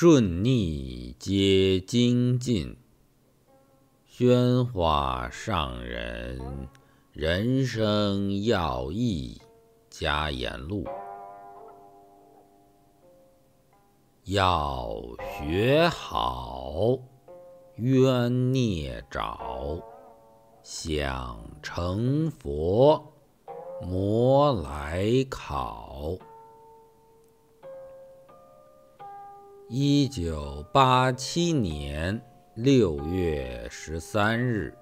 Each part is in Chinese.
顺逆皆精进，宣化上人人生要义加言录。要学好，冤孽找，想成佛，魔来考。一九八七年六月十三日，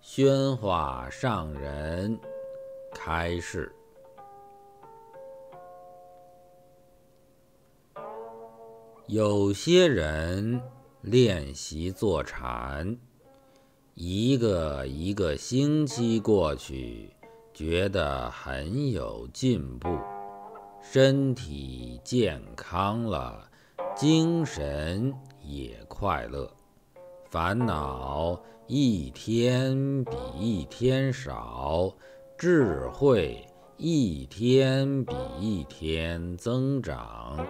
宣化上人开示：有些人练习坐禅，一个一个星期过去，觉得很有进步，身体健康了。精神也快乐，烦恼一天比一天少，智慧一天比一天增长，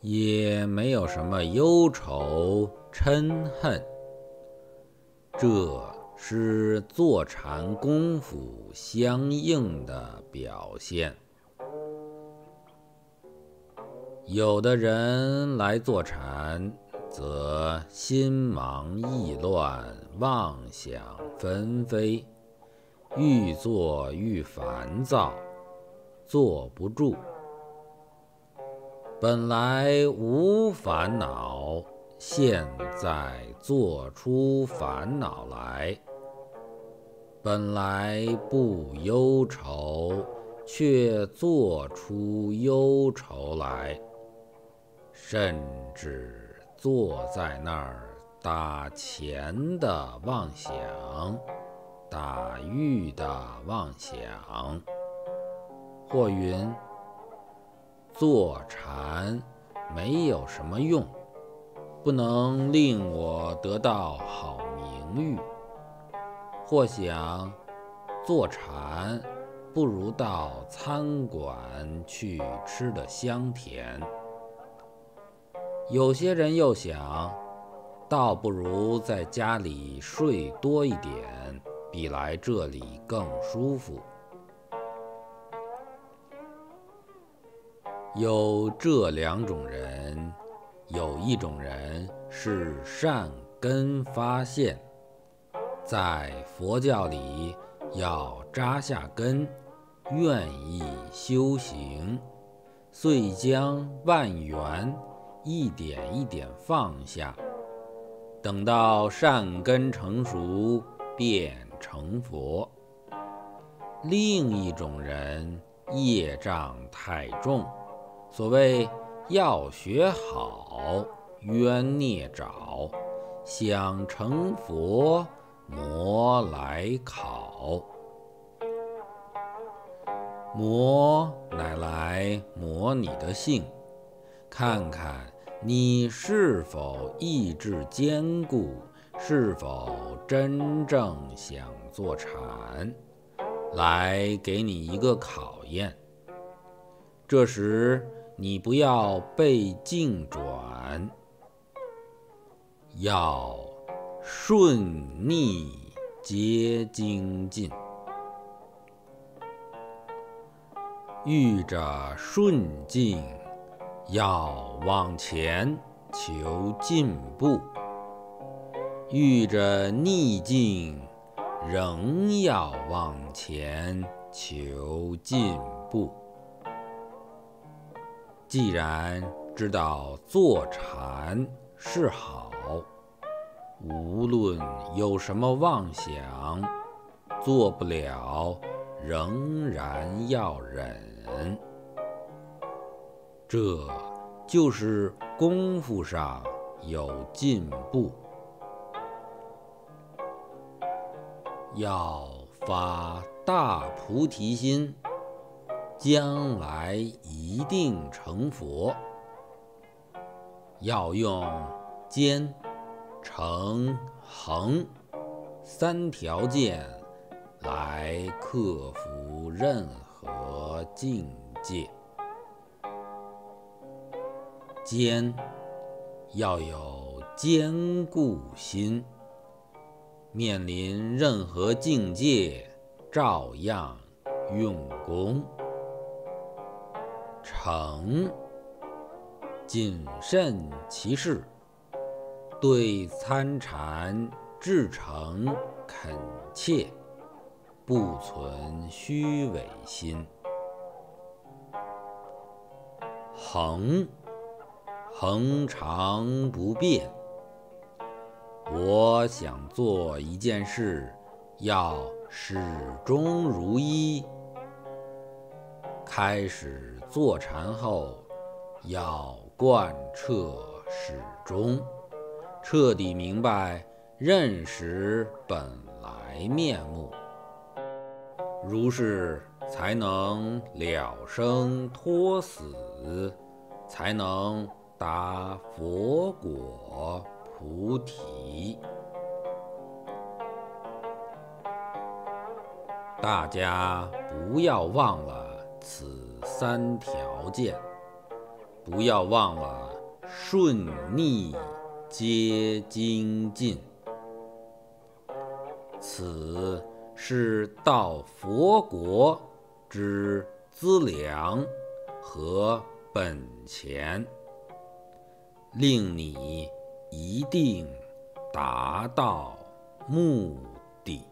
也没有什么忧愁嗔恨。这是坐禅功夫相应的表现。有的人来坐禅，则心忙意乱，妄想纷飞，愈坐愈烦躁，坐不住。本来无烦恼，现在做出烦恼来；本来不忧愁，却做出忧愁来。甚至坐在那儿打钱的妄想，打玉的妄想，或云坐禅没有什么用，不能令我得到好名誉；或想坐禅不如到餐馆去吃的香甜。有些人又想，倒不如在家里睡多一点，比来这里更舒服。有这两种人，有一种人是善根发现，在佛教里要扎下根，愿意修行，遂将万缘。一点一点放下，等到善根成熟，便成佛。另一种人业障太重，所谓要学好，冤孽找，想成佛，魔来考。魔乃来磨你的性，看看。你是否意志坚固？是否真正想坐禅？来给你一个考验。这时你不要被境转，要顺逆皆精进。遇着顺境。要往前求进步，遇着逆境仍要往前求进步。既然知道坐禅是好，无论有什么妄想，做不了，仍然要忍。这就是功夫上有进步，要发大菩提心，将来一定成佛。要用坚、诚、恒三条件来克服任何境界。坚，要有坚固心。面临任何境界，照样用功。诚，谨慎其事，对参禅至诚恳切，不存虚伪心。恒，恒常不变。我想做一件事，要始终如一。开始坐禅后，要贯彻始终，彻底明白、认识本来面目。如是，才能了生脱死，才能达佛果。菩提，大家不要忘了此三条件，不要忘了顺逆皆精进，此是到佛国之资粮和本钱，令你。一定达到目的。